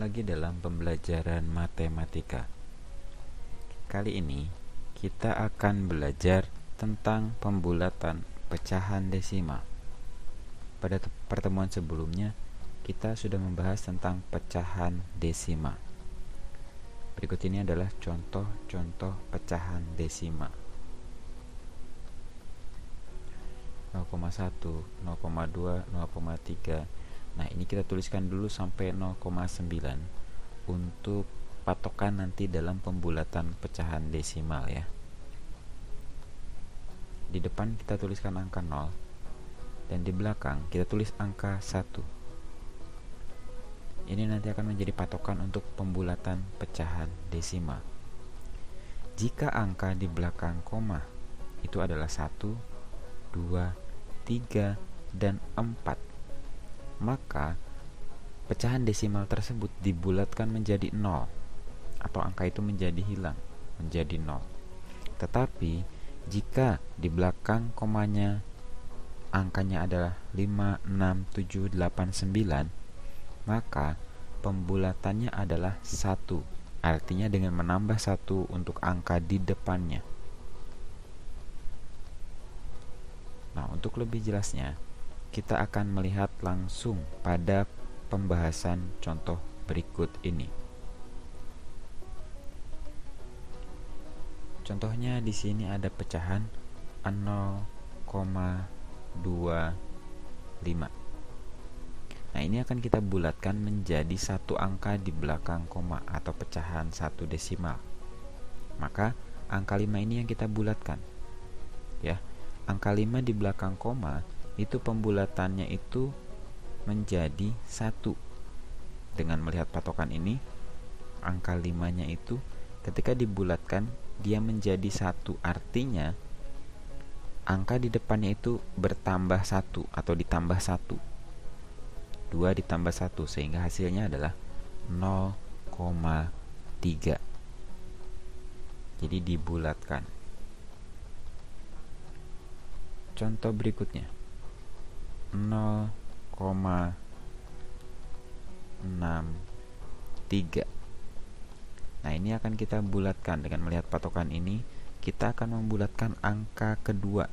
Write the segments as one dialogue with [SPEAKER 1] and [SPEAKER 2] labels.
[SPEAKER 1] lagi dalam pembelajaran matematika. Kali ini kita akan belajar tentang pembulatan pecahan desimal. Pada pertemuan sebelumnya, kita sudah membahas tentang pecahan desimal. Berikut ini adalah contoh-contoh pecahan desimal. 0,1, 0,2, 0,3, Nah, ini kita tuliskan dulu sampai 0,9 untuk patokan nanti dalam pembulatan pecahan desimal ya. Di depan kita tuliskan angka 0 dan di belakang kita tulis angka 1. Ini nanti akan menjadi patokan untuk pembulatan pecahan desimal. Jika angka di belakang koma itu adalah 1, 2, 3, dan 4 maka pecahan desimal tersebut dibulatkan menjadi 0 atau angka itu menjadi hilang menjadi 0 tetapi jika di belakang komanya angkanya adalah 5, 6, 7, 8, 9 maka pembulatannya adalah 1 artinya dengan menambah 1 untuk angka di depannya. Nah untuk lebih jelasnya kita akan melihat langsung pada pembahasan contoh berikut ini. Contohnya di sini ada pecahan 0,25. Nah, ini akan kita bulatkan menjadi satu angka di belakang koma atau pecahan satu desimal. Maka angka 5 ini yang kita bulatkan. Ya. Angka 5 di belakang koma itu pembulatannya itu menjadi satu. Dengan melihat patokan ini angka limanya itu ketika dibulatkan dia menjadi satu. Artinya angka di depannya itu bertambah satu atau ditambah satu. Dua ditambah satu sehingga hasilnya adalah 0,3 jadi dibulatkan. Contoh berikutnya 0,63 Nah ini akan kita bulatkan. Dengan melihat patokan ini kita akan membulatkan angka kedua.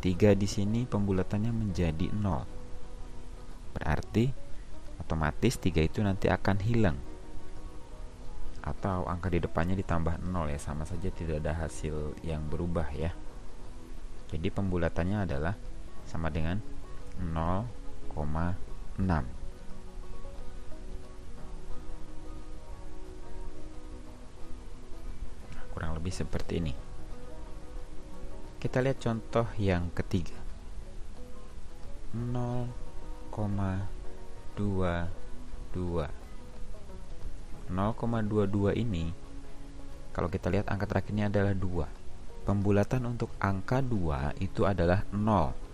[SPEAKER 1] 3 di sini pembulatannya menjadi 0 berarti otomatis 3 itu nanti akan hilang. Atau angka di depannya ditambah 0 ya. Sama saja tidak ada hasil yang berubah ya. Jadi pembulatannya adalah sama dengan 0,6 kurang lebih seperti ini. Kita lihat contoh yang ketiga. 0,22 0,22 ini kalau kita lihat angka terakhirnya adalah 2 pembulatan untuk angka 2 itu adalah 0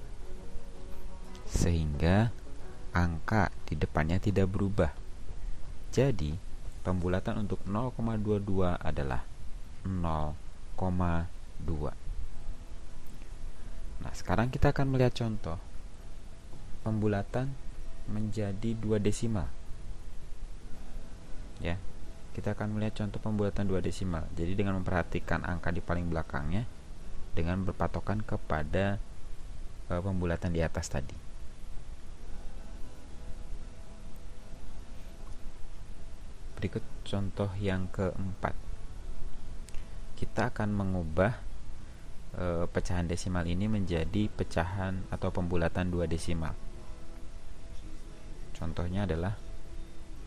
[SPEAKER 1] sehingga angka di depannya tidak berubah. Jadi, pembulatan untuk 0,22 adalah 0,2. Nah, sekarang kita akan melihat contoh pembulatan menjadi dua desimal. Ya, kita akan melihat contoh pembulatan dua desimal. Jadi dengan memperhatikan angka di paling belakangnya dengan berpatokan kepada uh, pembulatan di atas tadi. Berikut contoh yang keempat. Kita akan mengubah e, pecahan desimal ini menjadi pecahan atau pembulatan dua desimal. Contohnya adalah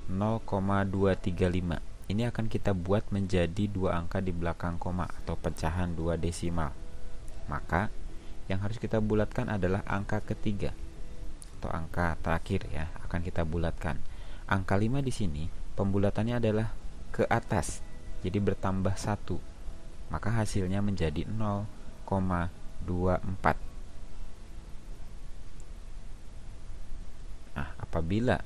[SPEAKER 1] 0,235. Ini akan kita buat menjadi dua angka di belakang koma atau pecahan dua desimal. Maka yang harus kita bulatkan adalah angka ketiga atau angka terakhir ya akan kita bulatkan. Angka 5 di sini pembulatannya adalah ke atas jadi bertambah satu. Maka hasilnya menjadi 0,24 nah apabila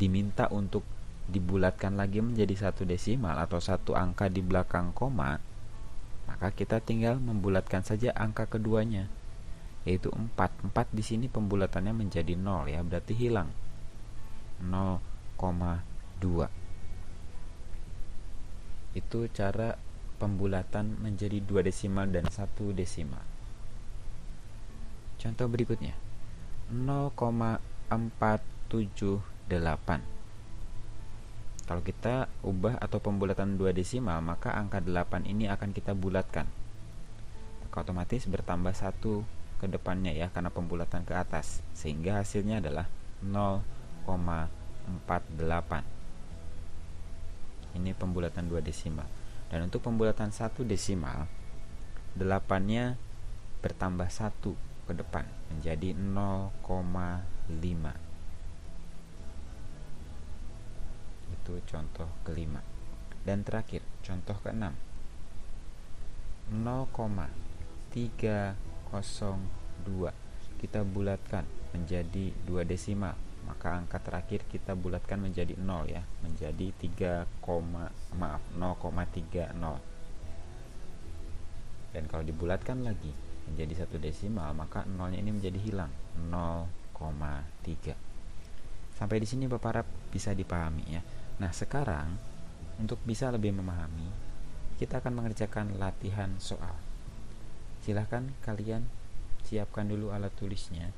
[SPEAKER 1] diminta untuk dibulatkan lagi menjadi satu desimal atau satu angka di belakang koma maka kita tinggal membulatkan saja angka keduanya. Yaitu 4 4 di sini pembulatannya menjadi 0 ya berarti hilang 0,2 itu cara pembulatan menjadi dua desimal dan satu desimal. Contoh berikutnya. 0,478 kalau kita ubah atau pembulatan dua desimal, maka angka 8 ini akan kita bulatkan. Maka otomatis bertambah satu ke depannya ya karena pembulatan ke atas. Sehingga hasilnya adalah 0,48. Ini pembulatan dua desimal. Dan untuk pembulatan satu desimal, 8-nya bertambah satu ke depan menjadi 0,5. itu contoh kelima dan terakhir contoh keenam 0,302 kita bulatkan menjadi dua desimal maka angka terakhir kita bulatkan menjadi 0 ya. Menjadi 3, maaf 0,30 dan kalau dibulatkan lagi menjadi satu desimal maka nolnya ini menjadi hilang. 0,3 sampai di sini Bapak harap bisa dipahami ya. Nah, sekarang untuk bisa lebih memahami, kita akan mengerjakan latihan soal. Silahkan kalian siapkan dulu alat tulisnya.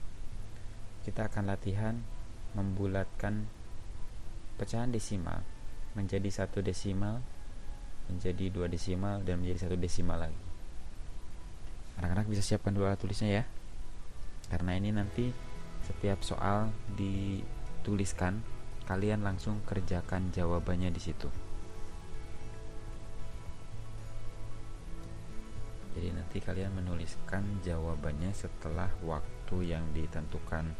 [SPEAKER 1] Kita akan latihan membulatkan pecahan desimal menjadi satu desimal, menjadi dua desimal, dan menjadi satu desimal lagi. Anak-anak bisa siapkan dulu alat tulisnya ya. Karena ini nanti setiap soal dituliskan kalian langsung kerjakan jawabannya di situ. Jadi nanti kalian menuliskan jawabannya setelah waktu yang ditentukan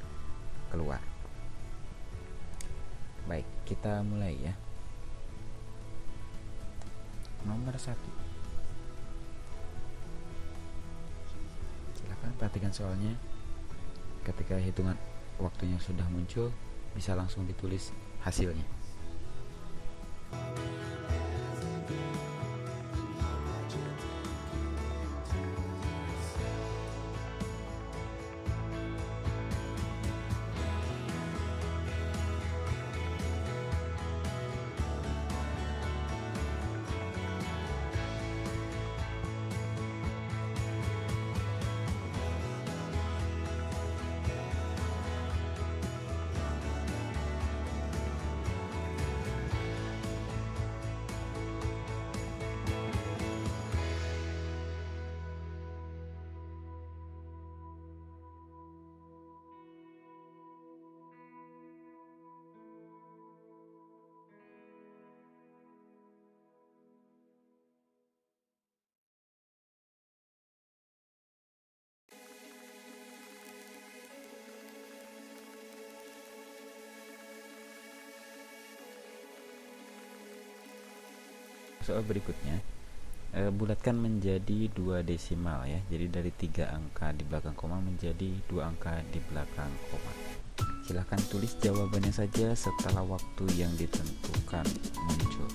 [SPEAKER 1] keluar. Baik, kita mulai ya. Nomor satu. Silahkan perhatikan soalnya. Ketika hitungan waktunya sudah muncul, bisa langsung ditulis hasilnya. Soal berikutnya e, bulatkan menjadi dua desimal ya. Jadi dari tiga angka di belakang koma menjadi dua angka di belakang koma. Silahkan tulis jawabannya saja setelah waktu yang ditentukan muncul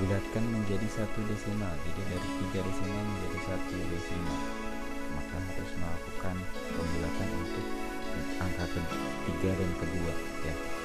[SPEAKER 1] bulatkan menjadi satu desimal. Jadi dari tiga desimal menjadi satu desimal. Maka harus melakukan pembulatan untuk angka ketiga dan kedua ya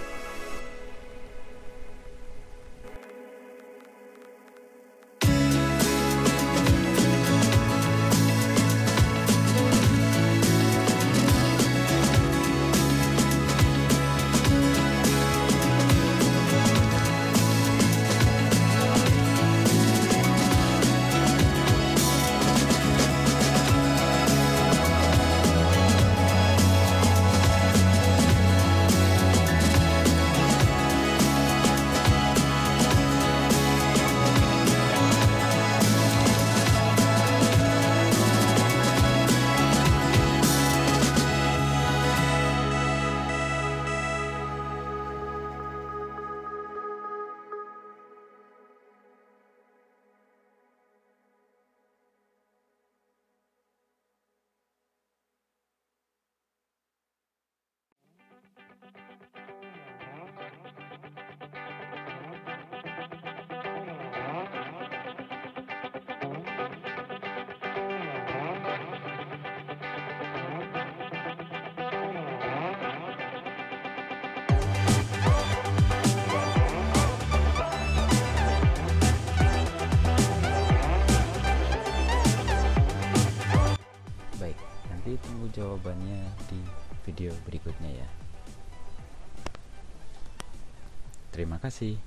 [SPEAKER 1] jawabannya di video berikutnya ya. Terima kasih.